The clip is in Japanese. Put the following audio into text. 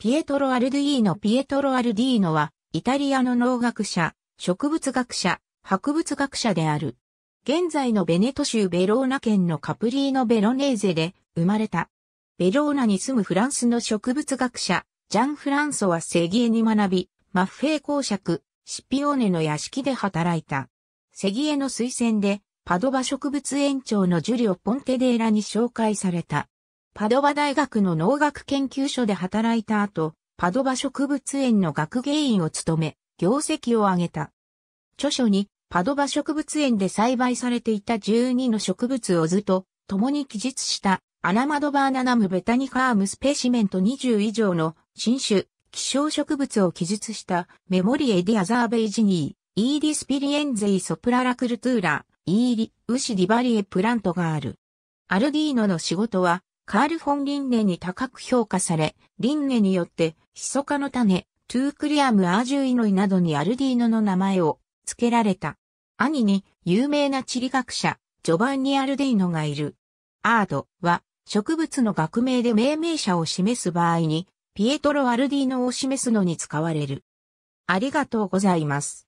ピエトロ・アルディーノピエトロ・アルディーノは、イタリアの農学者、植物学者、博物学者である。現在のベネト州ベローナ県のカプリーノ・ベロネーゼで生まれた。ベローナに住むフランスの植物学者、ジャン・フランソはセギエに学び、マッフェー公爵、シピオーネの屋敷で働いた。セギエの推薦で、パドバ植物園長のジュリオ・ポンテデーラに紹介された。パドバ大学の農学研究所で働いた後、パドバ植物園の学芸員を務め、業績を上げた。著書に、パドバ植物園で栽培されていた12の植物を図と共に記述した Animadversionum botanicarum specimen と20以上の新種、希少植物を記述した Memorie di osservazioni, e di sperienze sopra la coltura, e gli usi di varie piante がある。アルディーノの仕事はカール・フォン・リンネに高く評価され、リンネによって、ヒソカの種、トゥークリアム・アージュイノイなどにアルディーノの名前を付けられた。兄に有名な地理学者、ジョバンニ・アルディーノがいる。アードは植物の学名で命名者を示す場合に、ピエトロ・アルディーノを示すのに使われる。ありがとうございます。